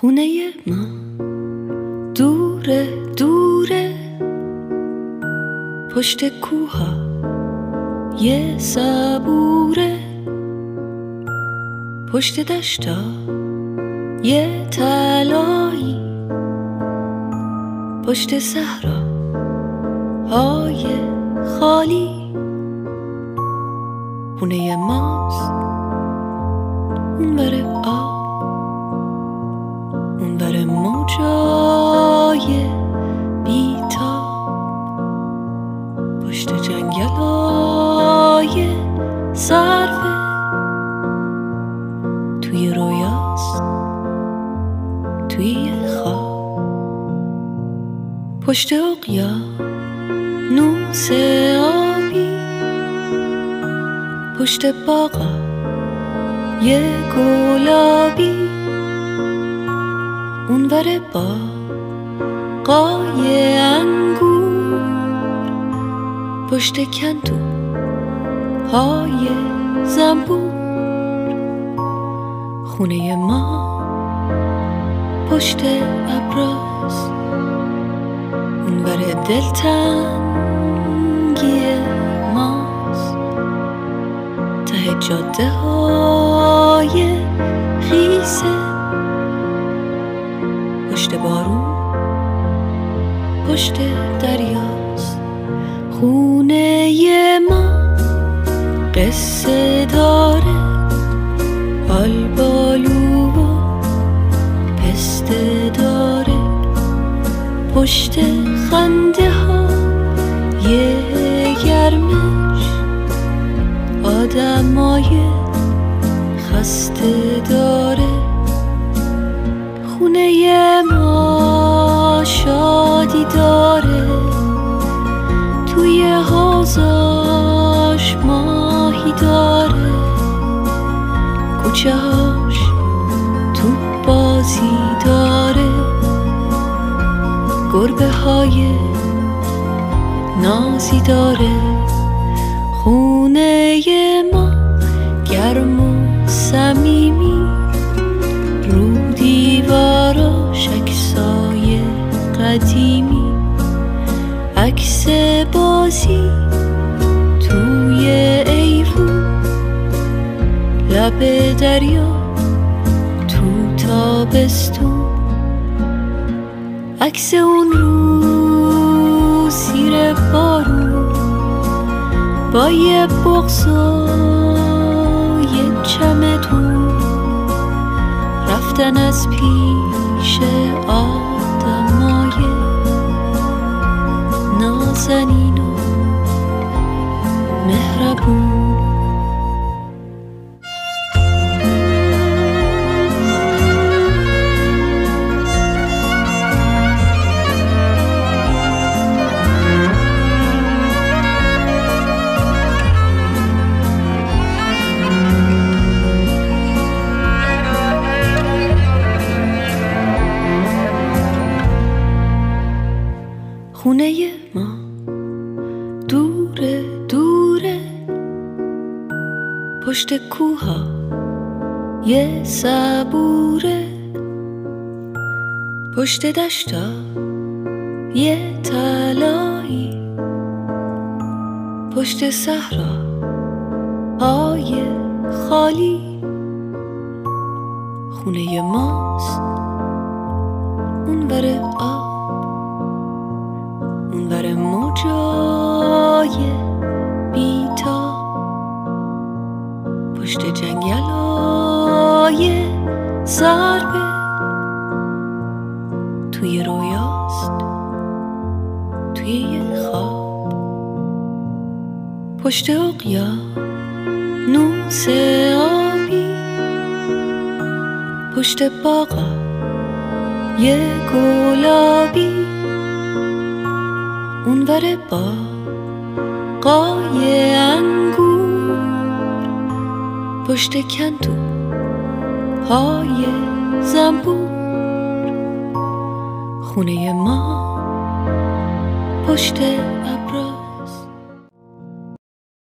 خونه ما. دوره دوره. پشت کوها. یه صبوره. پشت دشتا. یه تلایی پشت صحرا. های خالی. خونه ماست. اون بره آب. پشت جنگلای صرفه توی رویاست توی خواب. پشت اقیا نوس آبی پشت باغا یه گلابی. اونور با قای انگور پشت کندو های زنبور. خونه ما پشت ابراز. اونور دلتنگی ماست. ته جاده های خیسه. پشت بارون پشت دریاست. خونه ما قصه داره. آلبالو و پسته داره. پشت خنده ها یه گرمش. آدمای خسته داره. خونه ما شادی داره. توی حوزاش ماهی داره. کوچه هاش تو بازی داره. گربه های نازی داره. خونه ما گرم بازی توی ایوون لب دریا تو تابستون. عکس اون رو سیر بارون با یه یه چمدون. رفتن از پیش آدمای نازنین. خونه ما. دوره دوره. پشت کوها یه صبوره. پشت دشتا یه تلایی پشت صحرا های خالی. خونه ماست. اون بره آب. موجای بیتا پشت جنگلای سربه توی رویاست توی خواب. پشت اقیا نوس آبی پشت باغا یه گلابی. اونور با قای انگور پشت کندو های زنبور. خونه ما پشت